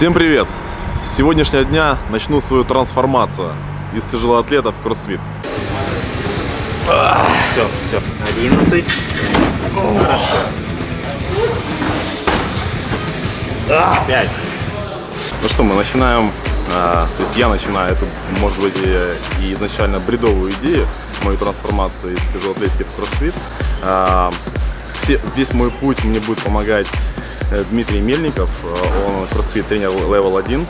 Всем привет! С сегодняшнего дня начну свою трансформацию из тяжелоатлета в кроссфит. Все, все. 11. Хорошо. 5. Ну что, мы начинаем, а, то есть я начинаю эту, может быть, и, изначально бредовую идею, мою трансформацию из тяжелоатлетики в кроссфит. А, все, весь мой путь мне будет помогать Дмитрий Мельников, э, он кроссфит тренер Level 1.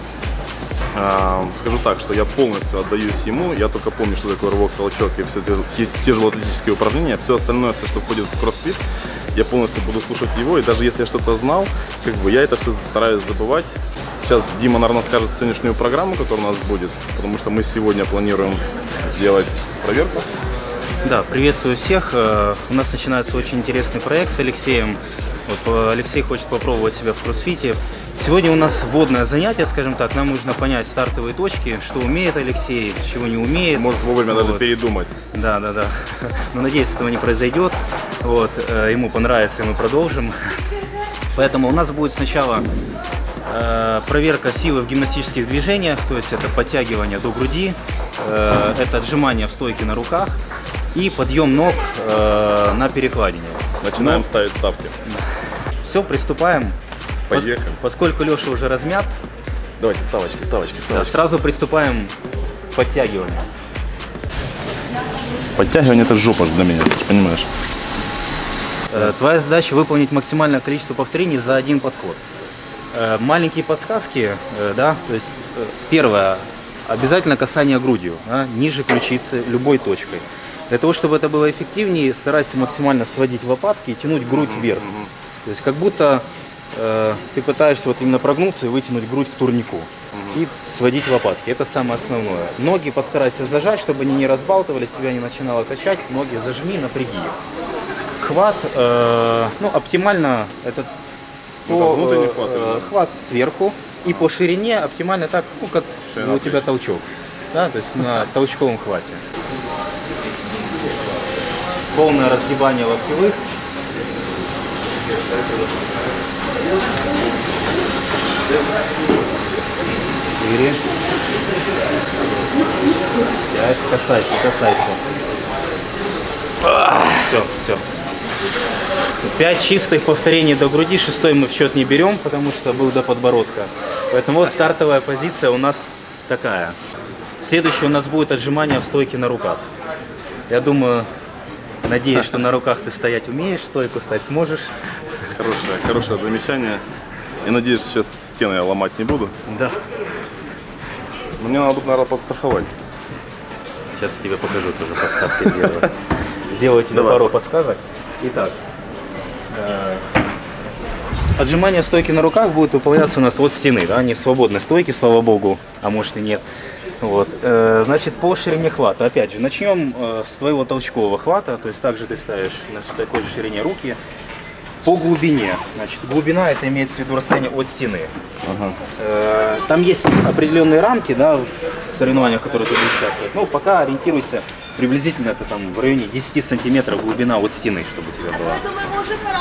А, Скажу так, что я полностью отдаюсь ему, я только помню, что такое рывок, толчок и все тяжелоатлетические упражнения, все остальное, все, что входит в кроссфит, я полностью буду слушать его, и даже если я что-то знал, как бы я это все стараюсь забывать. Сейчас Дима, наверное, скажет сегодняшнюю программу, которая у нас будет, потому что мы сегодня планируем сделать проверку. Да, приветствую всех. Э, У нас начинается очень интересный проект с Алексеем. Вот, э, Алексей хочет попробовать себя в кроссфите. Сегодня у нас вводное занятие, скажем так. Нам нужно понять стартовые точки, что умеет Алексей, чего не умеет. Может вовремя даже Вот. передумать. Да, да, да. Но надеюсь, этого не произойдет. Вот, э, ему понравится, и мы продолжим. Поэтому у нас будет сначала э, проверка силы в гимнастических движениях, то есть это подтягивание до груди, это отжимание в стойке на руках и подъем ног на перекладине. Начинаем ставить ставки. Все, приступаем. Пос- Поехали. поскольку Леша уже размят, Давайте ставочки, ставочки, да, ставочки. сразу приступаем к подтягиванию. Подтягивание это жопа для меня, ты понимаешь. Э, Твоя задача выполнить максимальное количество повторений за один подход. Э, Маленькие подсказки, э, да, то есть первое, обязательно касание грудью, да, ниже ключицы, любой точкой. Для того, чтобы это было эффективнее, старайся максимально сводить лопатки и тянуть грудь вверх. То есть как будто э, ты пытаешься вот именно прогнуться и вытянуть грудь к турнику. И сводить лопатки. Это самое основное. Ноги постарайся зажать, чтобы они не разбалтывались, тебя не начинало качать. Ноги зажми, напряги их хват, э, ну, оптимально это Ну, да, внутренний э, хват э, хват сверху и по ширине оптимально так, ну, как Ширина у тебя толчок. Да, то есть на толчковом хвате. Полное разгибание локтевых. Четыре. Пять. Касайся, касайся. Все, все. Пять чистых повторений до груди, шестой мы в счет не берем, потому что был до подбородка. Поэтому вот стартовая позиция у нас такая. Следующее у нас будет отжимание в стойке на руках. Я думаю, надеюсь, что на руках ты стоять умеешь, стойку стать сможешь. Хорошее, хорошее замечание. Я надеюсь, сейчас стены я ломать не буду. Да. Но мне надо, наверное, подстраховать. Сейчас я тебе покажу тоже подсказки сделаю. Сделаю тебе Давай. пару подсказок. Итак, э, отжимание стойки на руках будет выполняться у нас от стены, да, не в свободной стойке, слава богу, а может и нет. Вот, э, значит, по ширине хвата. Опять же, начнем э, с твоего толчкового хвата, то есть также ты ставишь на такой же ширине руки. По глубине, значит, глубина это имеется в виду расстояние от стены. Э, Там есть определенные рамки, да, в соревнованиях, в которых ты будешь участвовать. Ну, пока ориентируйся приблизительно это там в районе 10 сантиметров глубина от стены, чтобы у тебя была.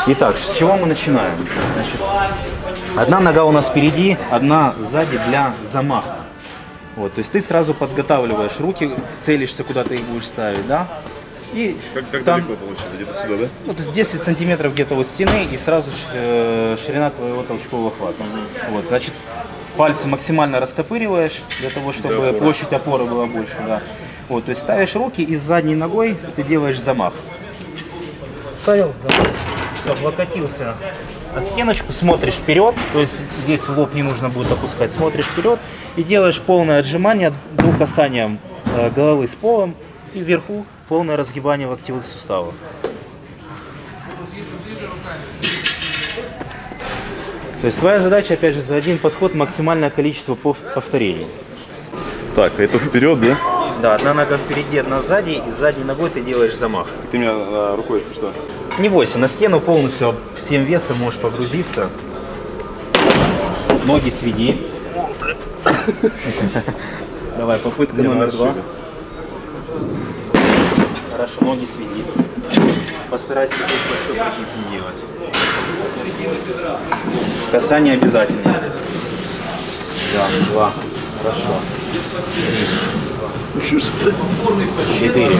Итак, с чего мы начинаем? Значит, одна нога у нас впереди, одна сзади для замаха. Вот, то есть ты сразу подготавливаешь руки, целишься, куда ты их будешь ставить, да? И Как, как там- далеко получится? Где-то сюда, да? ну, то есть 10 сантиметров где-то от стены и сразу э, ширина твоего толчкового хвата. Вот, значит, пальцы максимально растопыриваешь для того, чтобы опоры. площадь опоры была больше. Да. Вот, то есть ставишь руки и с задней ногой ты делаешь замах. Ставил замах. Все, облокотился на стеночку, смотришь вперед, то есть здесь в лоб не нужно будет опускать, смотришь вперед и делаешь полное отжимание до касания э, головы с полом и вверху полное разгибание локтевых суставов. То есть твоя задача, опять же, за один подход максимальное количество пов- повторений. Так, это вперед, да? Да, одна нога впереди, одна сзади, и задней ногой ты делаешь замах. Ты меня а, рукой, если что. Не бойся, на стену полностью всем весом можешь погрузиться. Ноги сведи. Давай, попытка Не, номер два. Хорошо, ноги сведи. Постарайся здесь большой прыжник не делать. Касание обязательно. Да, два. Хорошо. Четыре.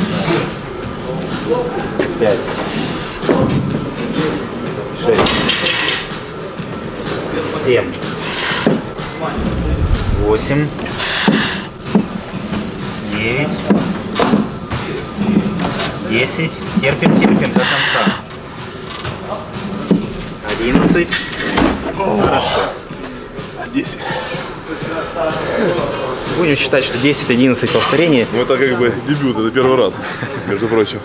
Пять. Шесть. Семь. Восемь. Девять. Десять. Терпим, терпим до конца. Одиннадцать. Хорошо. 10. Будем считать, что 10-11 повторений. Ну это как бы дебют, это первый раз, между прочим.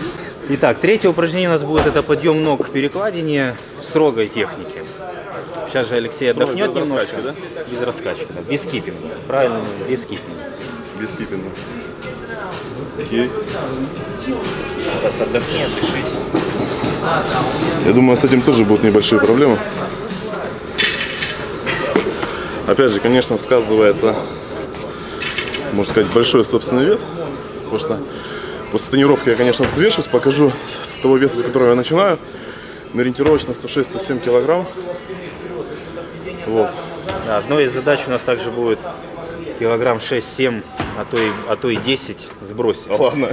Итак, третье упражнение у нас будет это подъем ног к перекладине в строгой технике. Сейчас же Алексей отдохнет без немножко. раскачки, Без раскачки, да. Без киппинга. Правильно, без киппинга. Без киппинга. Окей. Сейчас отдохни, отдышись. Я думаю, с этим тоже будут небольшие проблемы. Опять же, конечно, сказывается, можно сказать, большой собственный вес. Потому что после тренировки я, конечно, взвешусь, покажу с того веса, с которого я начинаю. На ориентировочно 106-107 килограмм. Вот. Одной из задач у нас также будет килограмм 6-7, а то и, а то и 10 сбросить. А ладно.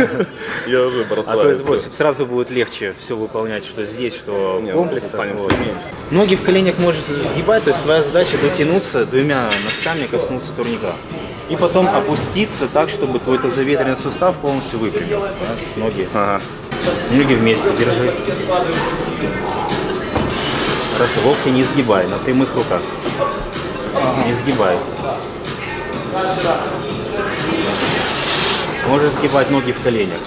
Я уже А бросаю. то и сбросить. Сразу будет легче все выполнять, что здесь, что Не, в ну, комплексе. Ноги в коленях можешь сгибать, то есть твоя задача дотянуться двумя носками, коснуться турника. И потом опуститься так, чтобы твой тазоветренный сустав полностью выпрямился. Ноги, ноги вместе держи. Хорошо, локти не сгибай, на прямых руках. Не сгибай. Можешь сгибать ноги в коленях.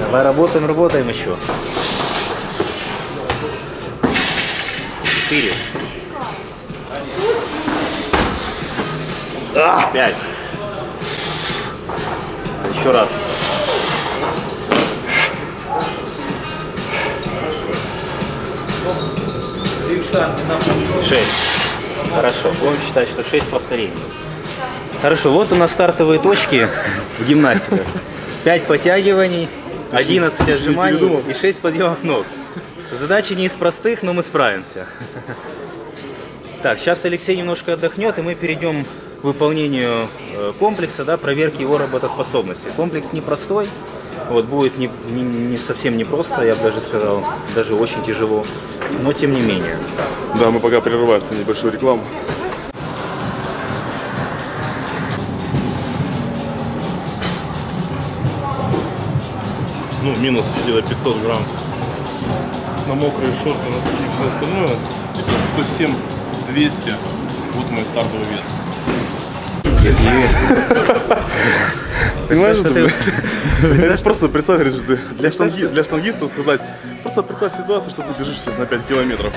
Давай работаем, работаем еще. Четыре. Пять. Еще раз. Шесть. Хорошо. Будем считать, что шесть повторений. Хорошо, вот у нас стартовые точки в гимнастиках. 5 подтягиваний, 11 отжиманий и 6 подъемов ног. Задача не из простых, но мы справимся. Так, сейчас Алексей немножко отдохнет, и мы перейдем к выполнению э, комплекса, да, проверки его работоспособности. Комплекс непростой, вот, будет не, не- не совсем непросто, я бы даже сказал, даже очень тяжело, но тем не менее. Да, мы пока прерываемся на небольшую рекламу. Ну, минус где-то 500 грамм. На мокрые шорты, и все остальное. Где-то 107, 200. Вот мой стартовый вес. Понимаешь, что это, просто представь, говоришь, ты для, штанги, для штангиста сказать, просто представь ситуацию, что ты бежишь сейчас на 5 километров.